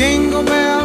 Jingle bell.